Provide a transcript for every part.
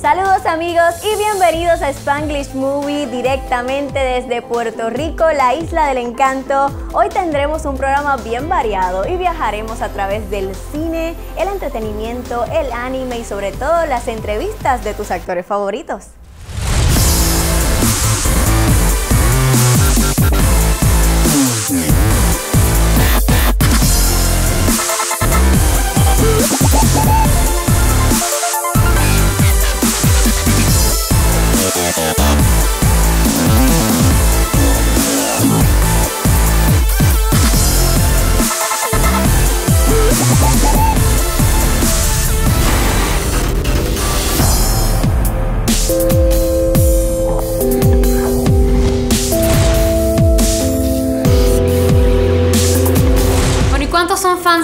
Saludos amigos y bienvenidos a Spanglish Movie directamente desde Puerto Rico, la isla del encanto. Hoy tendremos un programa bien variado y viajaremos a través del cine, el entretenimiento, el anime y sobre todo las entrevistas de tus actores favoritos.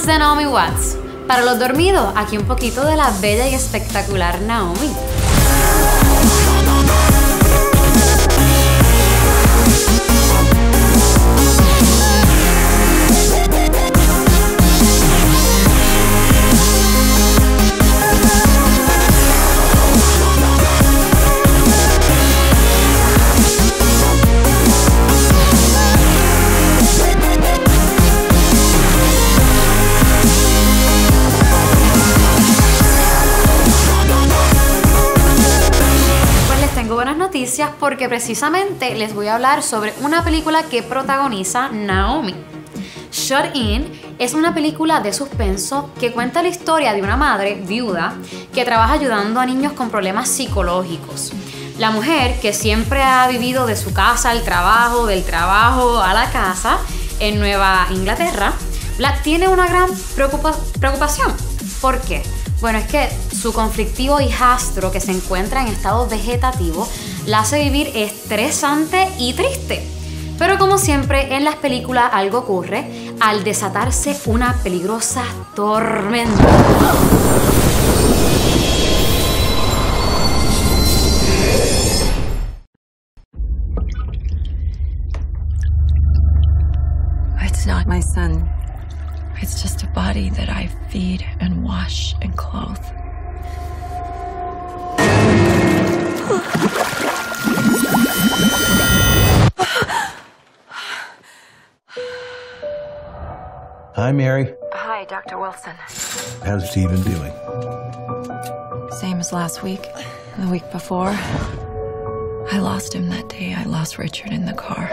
De Naomi Watts? Para los dormidos, aquí un poquito de la bella y espectacular Naomi. Porque precisamente les voy a hablar sobre una película que protagoniza Naomi. Shut In es una película de suspenso que cuenta la historia de una madre viuda que trabaja ayudando a niños con problemas psicológicos. La mujer, que siempre ha vivido de su casa al trabajo, del trabajo a la casa en Nueva Inglaterra, la- tiene una gran preocupa- preocupación. ¿Por qué? Bueno, es que su conflictivo hijastro que se encuentra en estado vegetativo la hace vivir estresante y triste. Pero como siempre en las películas algo ocurre al desatarse una peligrosa tormenta. It's not my son. It's just a body that I feed and wash and clothe. Hi, Mary. Hi, Dr. Wilson. How's Stephen doing? Same as last week, the week before. I lost him that day. I lost Richard in the car.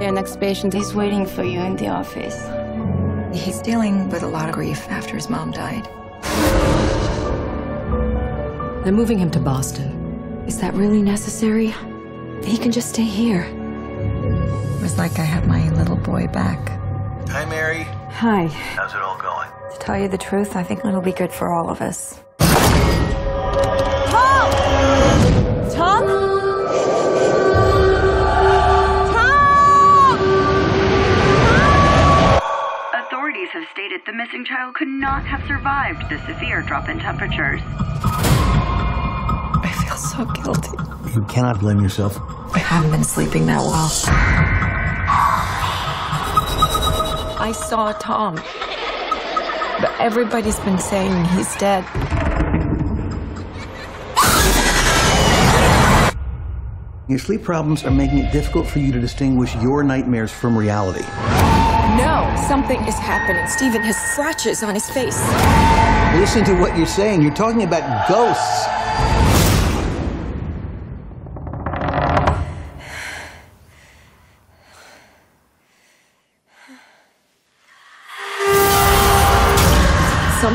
Your next patient is waiting for you in the office. He's dealing with a lot of grief after his mom died. They're moving him to Boston. Is that really necessary? He can just stay here. It was like I had my little boy back. Hi, Mary. Hi. How's it all going? To tell you the truth, I think it'll be good for all of us. Tom! Authorities have stated the missing child could not have survived the severe drop in temperatures. I feel so guilty. You cannot blame yourself. I haven't been sleeping that well. I saw Tom. But everybody's been saying he's dead. Your sleep problems are making it difficult for you to distinguish your nightmares from reality. No, something is happening. Stephen has scratches on his face. Listen to what you're saying. You're talking about ghosts.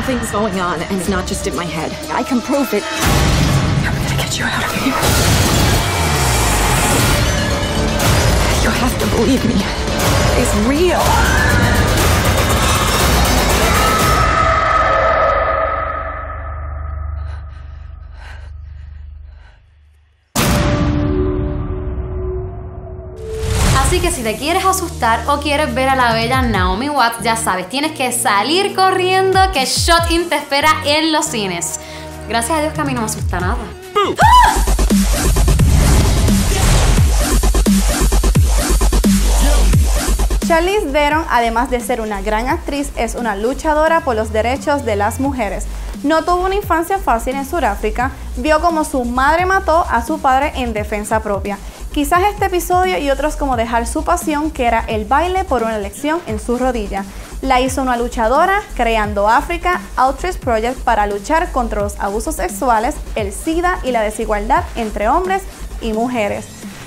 Something's going on, and it's not just in my head. I can prove it. I'm gonna get you out of here. You have to believe me. It's real. Que si te quieres asustar o quieres ver a la bella Naomi Watts, ya sabes, tienes que salir corriendo que Shot In te espera en los cines. Gracias a Dios que a mí no me asusta nada. Charlize Theron, además de ser una gran actriz, es una luchadora por los derechos de las mujeres. No tuvo una infancia fácil en Sudáfrica, vio como su madre mató a su padre en defensa propia. Quizás este episodio y otros como dejar su pasión, que era el baile por una elección en su rodilla. La hizo una luchadora, creando Africa Outreach Project para luchar contra los abusos sexuales, el SIDA y la desigualdad entre hombres y mujeres.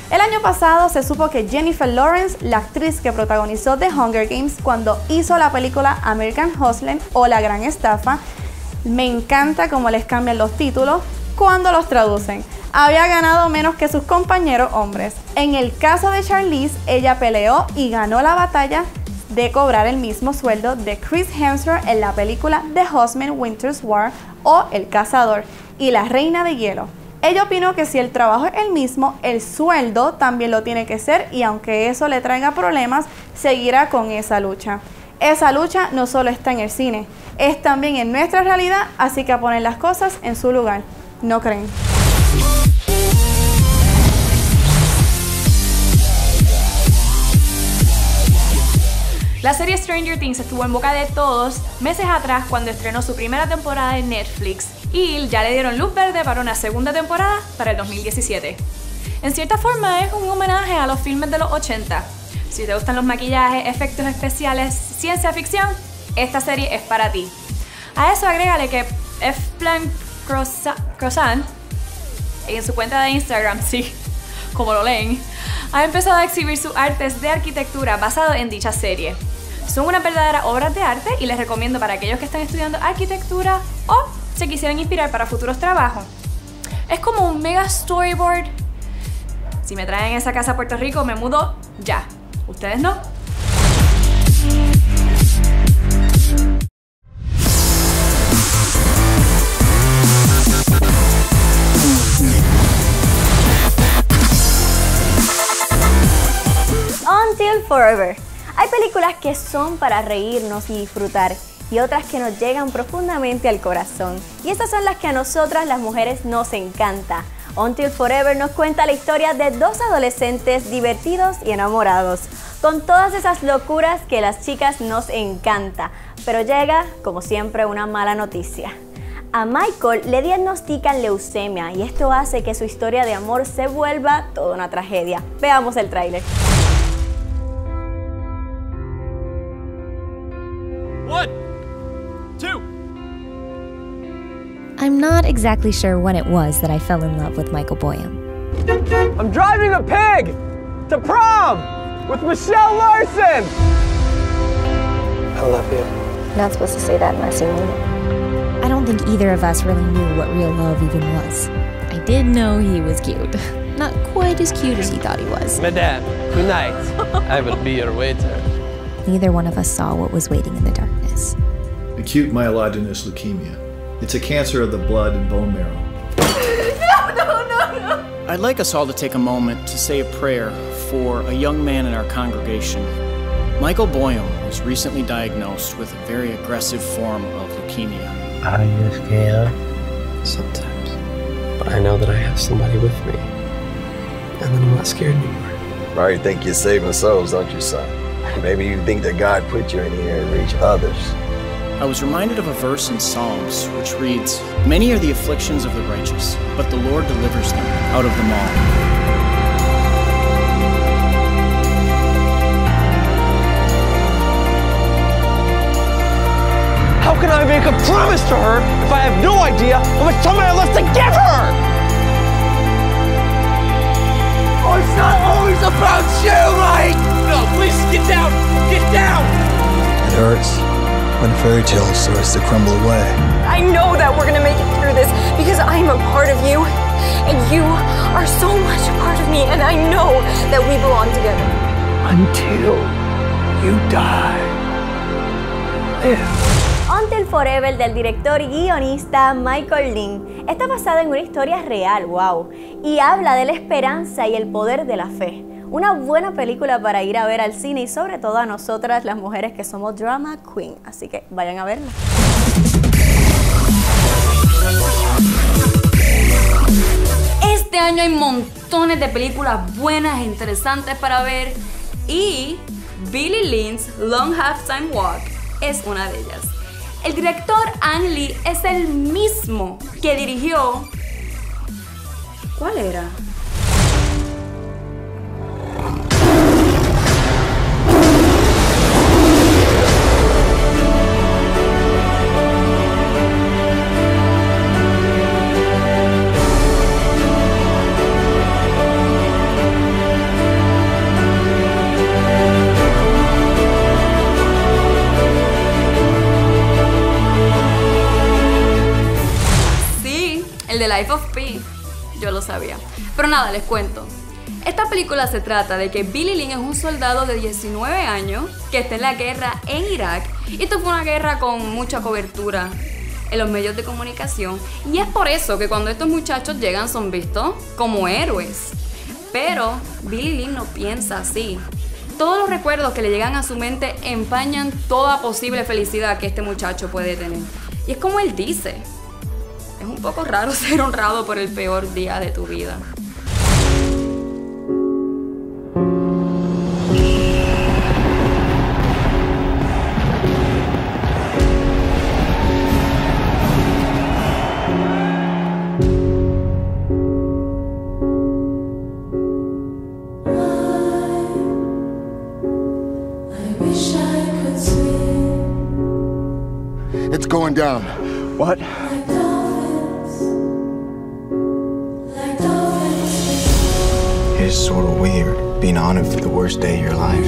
El año pasado se supo que Jennifer Lawrence, la actriz que protagonizó The Hunger Games cuando hizo la película American Hustling o La Gran Estafa, me encanta cómo les cambian los títulos cuando los traducen. Había ganado menos que sus compañeros hombres. En el caso de Charlize, ella peleó y ganó la batalla de cobrar el mismo sueldo de Chris Hemsworth en la película The Husband Winter's War o El Cazador y La Reina de Hielo. Ella opinó que si el trabajo es el mismo, el sueldo también lo tiene que ser y aunque eso le traiga problemas, seguirá con esa lucha. Esa lucha no solo está en el cine, es también en nuestra realidad, así que a poner las cosas en su lugar. ¿No creen? La serie Stranger Things estuvo en boca de todos meses atrás cuando estrenó su primera temporada en Netflix y ya le dieron luz verde para una segunda temporada para el 2017. En cierta forma es un homenaje a los filmes de los 80. Si te gustan los maquillajes, efectos especiales, ciencia ficción, esta serie es para ti. A eso agrégale que F. Plan Croissant, en su cuenta de Instagram, sí, como lo leen, ha empezado a exhibir sus artes de arquitectura basado en dicha serie. Son una verdadera obras de arte y les recomiendo para aquellos que están estudiando arquitectura o se quisieran inspirar para futuros trabajos. Es como un mega storyboard. Si me traen esa casa a Puerto Rico, me mudo ya. ¿Ustedes no? Forever. Hay películas que son para reírnos y disfrutar y otras que nos llegan profundamente al corazón. Y estas son las que a nosotras las mujeres nos encanta. Until Forever nos cuenta la historia de dos adolescentes divertidos y enamorados, con todas esas locuras que las chicas nos encanta. Pero llega, como siempre, una mala noticia. A Michael le diagnostican leucemia y esto hace que su historia de amor se vuelva toda una tragedia. Veamos el tráiler. I'm not exactly sure when it was that I fell in love with Michael Boyum. I'm driving a pig to prom with Michelle Larson. I love you. You're not supposed to say that unless you mean it. I don't think either of us really knew what real love even was. I did know he was cute. Not quite as cute as he thought he was. Madame, good night. I will be your waiter. Neither one of us saw what was waiting in the darkness. Acute myelogenous leukemia. It's a cancer of the blood and bone marrow. no, no, no, no. I'd like us all to take a moment to say a prayer for a young man in our congregation. Michael Boyum was recently diagnosed with a very aggressive form of leukemia. I you scared? Sometimes. But I know that I have somebody with me. And then I'm not scared anymore. Right, you think you're saving souls, don't you, son? Maybe you think that God put you in here to reach others. I was reminded of a verse in Psalms which reads, Many are the afflictions of the righteous, but the Lord delivers them out of them all. How can I make a promise to her if I have no idea how much time I have left to give her? Oh, it's not always about you, Mike! Please get down! Get down! It hurts when fairy tales starts to crumble away. I know that we're gonna make it through this because I'm a part of you, and you are so much a part of me, and I know that we belong together. Until you die. Live. Until Forever del director y guionista Michael Lynn está basada en una historia real, wow, y habla de la esperanza y el poder de la fe. Una buena película para ir a ver al cine y sobre todo a nosotras las mujeres que somos drama queen, así que vayan a verla. Este año hay montones de películas buenas e interesantes para ver y Billy Lynn's Long Halftime Walk es una de ellas. El director Ang Lee es el mismo que dirigió. ¿Cuál era? Nada, les cuento. Esta película se trata de que Billy Lynn es un soldado de 19 años que está en la guerra en Irak. Y esto fue una guerra con mucha cobertura en los medios de comunicación. Y es por eso que cuando estos muchachos llegan son vistos como héroes. Pero Billy Lynn no piensa así. Todos los recuerdos que le llegan a su mente empañan toda posible felicidad que este muchacho puede tener. Y es como él dice, es un poco raro ser honrado por el peor día de tu vida. It's going down. What? It is sort of weird being honored for the worst day of your life.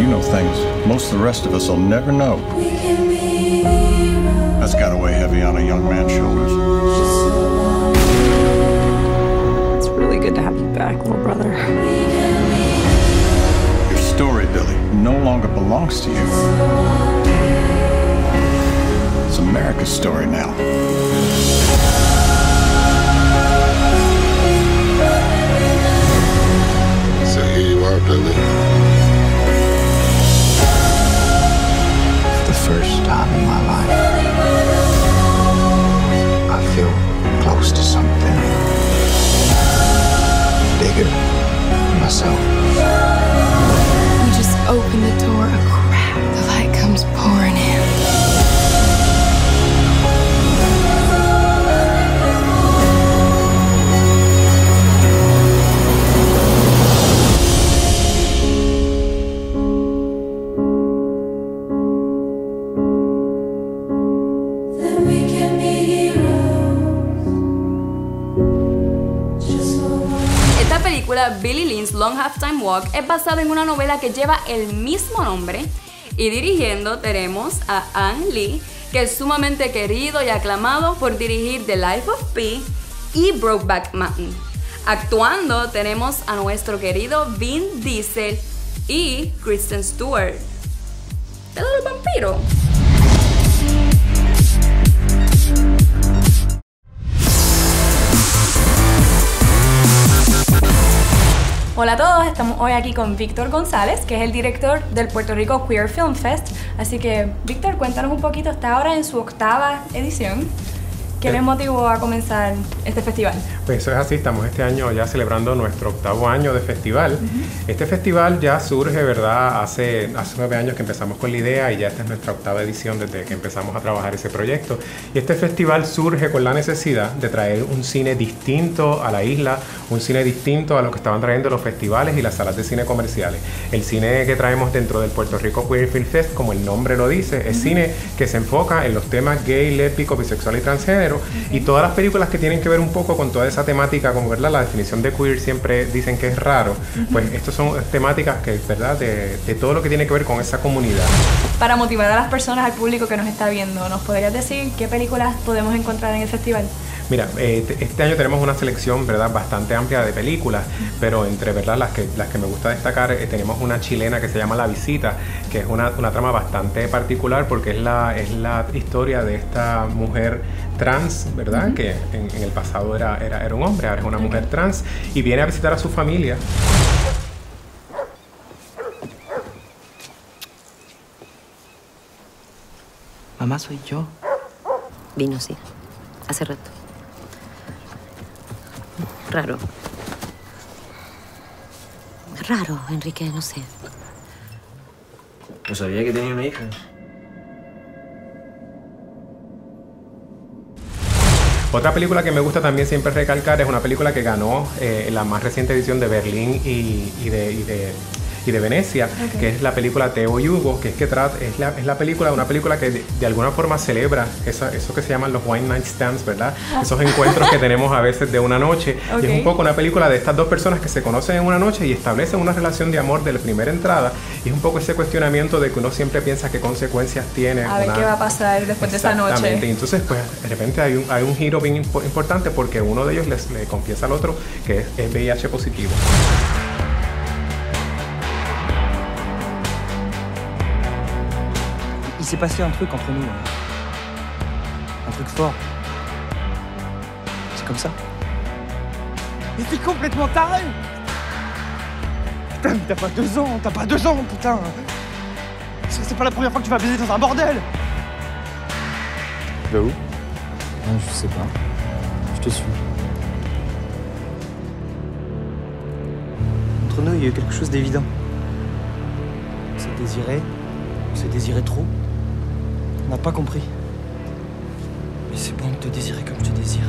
You know things most of the rest of us will never know. That's got to weigh heavy on a young man's shoulders. It's really good to have you back, little brother. Your story, Billy, no longer belongs to you. It's America's story now. So here you are, Billy. For the first time in my life, I feel close to something bigger than myself. Open the door Halftime Walk, es basada en una novela que lleva el mismo nombre y dirigiendo tenemos a Ang Lee, que es sumamente querido y aclamado por dirigir The Life of Pi y Brokeback Mountain. Actuando tenemos a nuestro querido Vin Diesel y Kristen Stewart. ¿El del vampiro? Hola a todos, estamos hoy aquí con Víctor González, que es el director del Puerto Rico Queer Film Fest. Así que, Víctor, cuéntanos un poquito, está ahora en su octava edición. ¿Qué Eh. les motivó a comenzar este festival? Pues eso es así, estamos este año ya celebrando nuestro octavo año de festival. Este festival ya surge, ¿verdad? Hace, hace nueve años que empezamos con la idea y ya esta es nuestra octava edición desde que empezamos a trabajar ese proyecto. Y este festival surge con la necesidad de traer un cine distinto a la isla, un cine distinto a lo que estaban trayendo los festivales y las salas de cine comerciales. El cine que traemos dentro del Puerto Rico Queer Film Fest, como el nombre lo dice, es cine que se enfoca en los temas gay, lésbico, bisexual y transgénero y todas las películas que tienen que ver un poco con toda esa temática, como verdad, la definición de queer siempre dicen que es raro, pues estas son temáticas que, verdad, de, de todo lo que tiene que ver con esa comunidad. Para motivar a las personas, al público que nos está viendo, ¿nos podrías decir qué películas podemos encontrar en el festival? Mira, eh, te- este año tenemos una selección, ¿verdad?, bastante amplia de películas, pero entre, ¿verdad?, las que, las que me gusta destacar, eh, tenemos una chilena que se llama La Visita, que es una, una trama bastante particular porque es la, es la historia de esta mujer trans, ¿verdad?, que en, en el pasado era, era, era un hombre, ahora es una mujer trans, y viene a visitar a su familia. Mamá, soy yo. Vino, sí. Hace rato. Raro. Raro, Enrique, no sé. No sabía que tenía una hija. Otra película que me gusta también siempre recalcar es una película que ganó eh, la más reciente edición de Berlín y, y de, y de- y de Venecia, Ok. que es la película Teo y Hugo, que es que trata, es la, es la película, una película que de, de alguna forma celebra esa- eso que se llaman los one night stands, ¿verdad? Esos encuentros que tenemos a veces de una noche. Y es un poco una película de estas dos personas que se conocen en una noche y establecen una relación de amor de la primera entrada. Y es un poco ese cuestionamiento de que uno siempre piensa qué consecuencias tiene. A ver una- qué va a pasar después de esta Exactamente. Y noche. entonces, pues, de repente hay un, hay un giro bien impo- importante porque uno de ellos les, le confiesa al otro que es, es VIH positivo. S'est passé un truc entre nous. hein. Un truc fort. C'est comme ça. Mais t'es complètement taré Putain, mais t'as pas deux ans, t'as pas deux ans, putain C'est pas la première fois que tu vas baiser dans un bordel De où? Non, je sais pas. Je te suis. Entre nous, il y a eu quelque chose d'évident. On s'est désiré. On s'est désiré trop. N'a pas compris. Mais c'est bon de te désirer comme je te désire.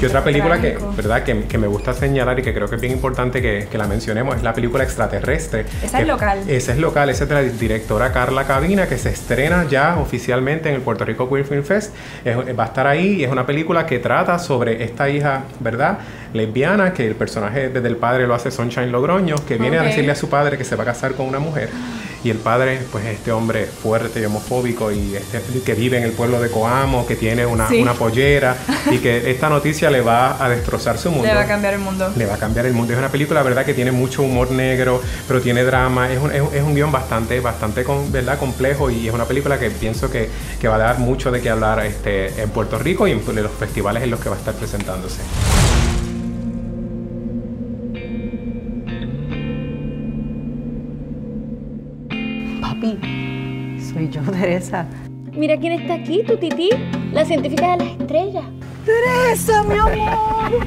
Y otra película que. ¿verdad? Que, que me gusta señalar y que creo que es bien importante que, que la mencionemos es la película Extraterrestre. Esa que- es local. Esa es local, esa es de la directora Carla Cabina que se estrena ya oficialmente en el Puerto Rico Queer Film Fest. Es- va a estar ahí y es una película que trata sobre esta hija, ¿verdad? Lesbiana, que el personaje desde el padre lo hace Sunshine Logroño, que viene a decirle a su padre que se va a casar con una mujer. Y el padre, pues es este hombre fuerte y homofóbico y este, que vive en el pueblo de Coamo, que tiene una, Sí. una pollera y que esta noticia le va a destrozar su mundo. Le va a cambiar el mundo. Le va a cambiar el mundo. Es una película, ¿verdad?, que tiene mucho humor negro, pero tiene drama. Es un, es es un guion bastante, bastante con- ¿verdad? complejo y es una película que pienso que, que va a dar mucho de qué hablar este, en Puerto Rico y en los festivales en los que va a estar presentándose. Soy yo, Teresa. Mira quién está aquí, tu tití, la científica de las estrellas. Teresa, mi amor.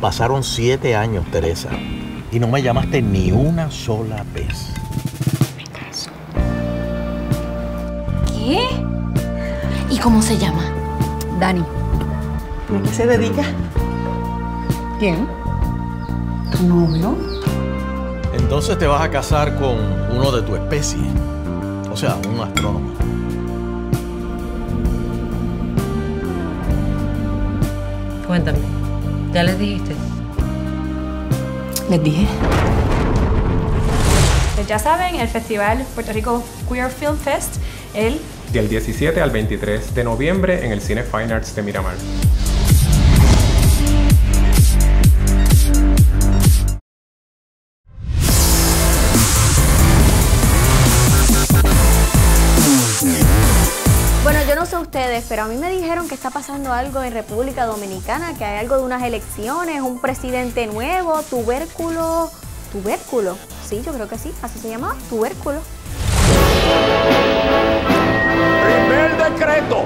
Pasaron siete años, Teresa, y no me llamaste ni una sola vez. ¿Qué? ¿Y cómo se llama? Dani. ¿A qué se dedica? ¿Quién? ¿Tu novio? Entonces te vas a casar con uno de tu especie, o sea, un astrónomo. Cuéntame. ¿Ya les dijiste? Les dije. Pues ya saben, el festival Puerto Rico Queer Film Fest, el Del 17 al 23 de noviembre en el Cine Fine Arts de Miramar. Ustedes, pero a mí me dijeron que está pasando algo en República Dominicana, que hay algo de unas elecciones, un presidente nuevo, tubérculo. ¿Tubérculo? Sí, yo creo que sí, así se llama, tubérculo. Primer decreto.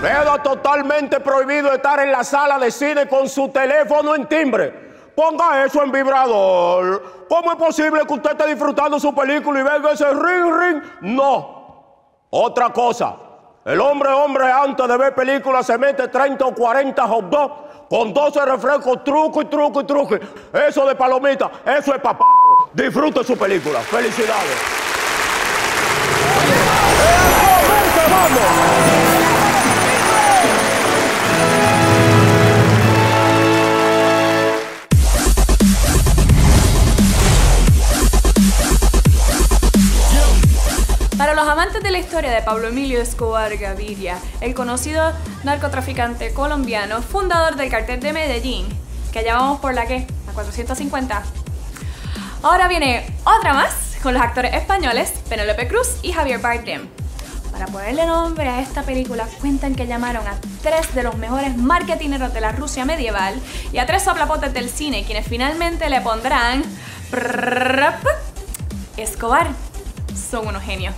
Queda totalmente prohibido estar en la sala de cine con su teléfono en timbre. Ponga eso en vibrador. ¿Cómo es posible que usted esté disfrutando su película y venga ese ring ring? No. Otra cosa. El hombre hombre antes de ver películas se mete 30 o 40 hot dogs con 12 refrescos, truco y truco y truco. Eso de palomita, eso es papá. Disfrute su película. Felicidades. Para los amantes de la historia de Pablo Emilio Escobar Gaviria, el conocido narcotraficante colombiano, fundador del cartel de Medellín, que allá vamos por la que, la 450. Ahora viene otra más con los actores españoles Penélope Cruz y Javier Bardem. Para ponerle nombre a esta película, cuentan que llamaron a tres de los mejores marketineros de la Rusia medieval y a tres soplapotes del cine, quienes finalmente le pondrán Escobar. Son unos genios.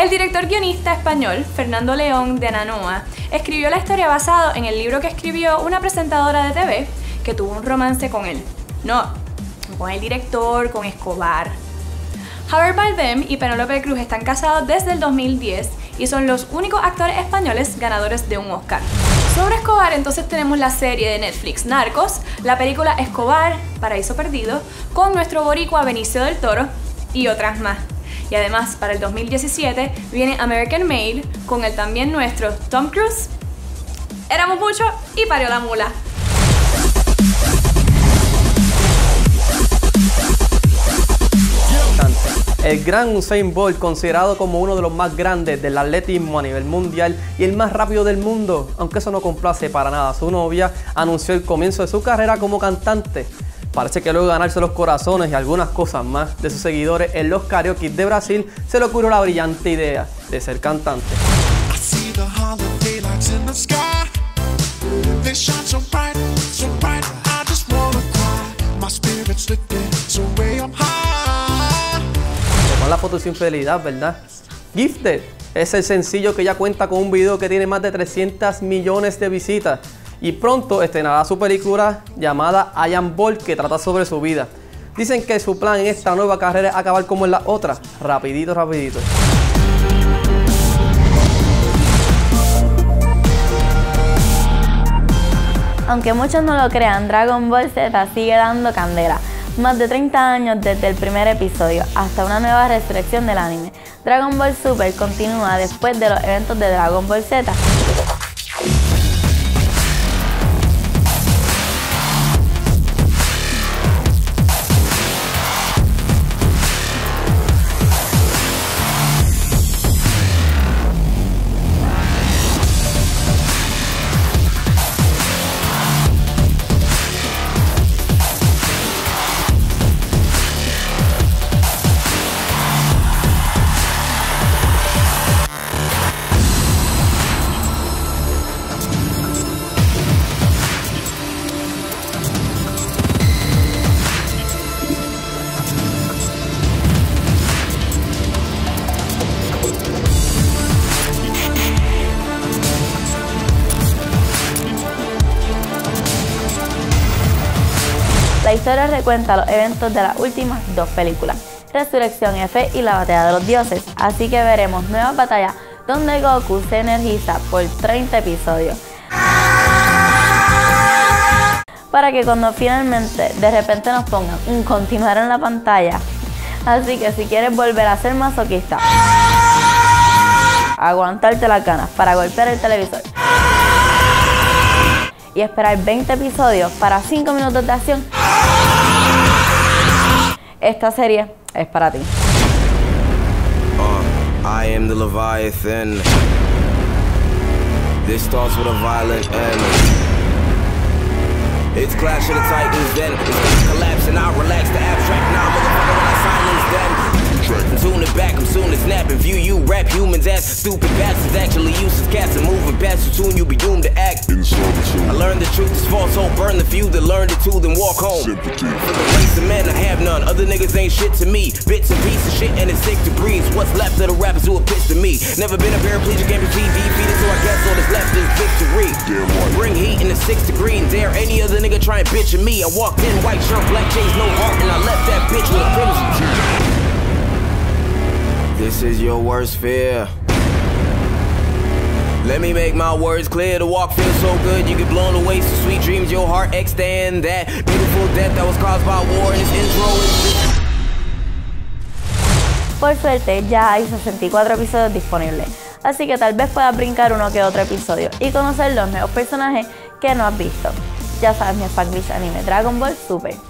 El director guionista español, Fernando León de Ananoa, escribió la historia basado en el libro que escribió una presentadora de TV que tuvo un romance con él. No, con el director, con Escobar. Javier Bardem y Penélope Cruz están casados desde el 2010 y son los únicos actores españoles ganadores de un Oscar. Sobre Escobar entonces tenemos la serie de Netflix Narcos, la película Escobar, Paraíso Perdido, con nuestro boricua Benicio del Toro y otras más. Y además, para el 2017 viene American Made con el también nuestro Tom Cruise. Éramos muchos y parió la mula. El gran Usain Bolt, considerado como uno de los más grandes del atletismo a nivel mundial y el más rápido del mundo, aunque eso no complace para nada. Su novia anunció el comienzo de su carrera como cantante. Parece que luego de ganarse los corazones y algunas cosas más de sus seguidores en los karaoke de Brasil, se le ocurrió la brillante idea de ser cantante. Con la foto de su infidelidad, ¿verdad? Gifted es el sencillo que ya cuenta con un video que tiene más de 300 millones de visitas y pronto estrenará su película llamada I Bolt que trata sobre su vida. Dicen que su plan en esta nueva carrera es acabar como en la otra, rapidito, rapidito. Aunque muchos no lo crean, Dragon Ball Z sigue dando candela. Más de 30 años desde el primer episodio hasta una nueva resurrección del anime. Dragon Ball Super continúa después de los eventos de Dragon Ball Z. Recuenta los eventos de las últimas dos películas, Resurrección F y la Batalla de los Dioses, así que veremos nuevas batallas donde Goku se energiza por 30 episodios. Para que cuando finalmente de repente nos pongan un continuar en la pantalla. Así que si quieres volver a ser masoquista, aguantarte las ganas para golpear el televisor y esperar 20 episodios para 5 minutos de acción, esta serie es para ti. I am the Leviathan. This starts with a violent end. It's Clash of the Titans then. It's collapse and I relax the abstract. I'm tuning back, I'm soon to snap and view you rap humans as stupid bastards. Actually useless cats and moving past you soon you'll be doomed to act. I learned the truth is false, so burn the few that learned it too, then walk home. Sympathy. For the race of men, I have none. Other niggas ain't shit to me. Bits and pieces shit and it's six degrees. What's left of the rappers who are pissed to me? Never been a paraplegic amputee defeated, so I guess all that's left is victory. Bring heat in the six degrees. Dare any other nigga try and bitch at me. I walked in, white shirt, black chains, no heart, and I left that bitch with a crimson. This is your worst fear. Let me make my words clear. The walk feels so good, you get blown away. So sweet dreams, your heart extend that beautiful death that was caused by war. And this intro is. Por suerte ya hay 64 episodios disponibles, así que tal vez puedas brincar uno que otro episodio y conocer los nuevos personajes que no has visto. Ya sabes mi Spanglish anime Dragon Ball Super.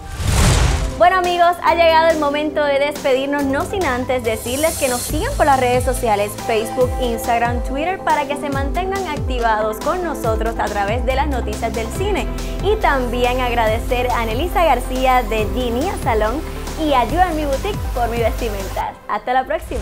Bueno amigos, ha llegado el momento de despedirnos, no sin antes decirles que nos sigan por las redes sociales, Facebook, Instagram, Twitter, para que se mantengan activados con nosotros a través de las noticias del cine. Y también agradecer a Anelisa García de Ginia Salón y a You Mi Boutique por mi vestimenta. Hasta la próxima.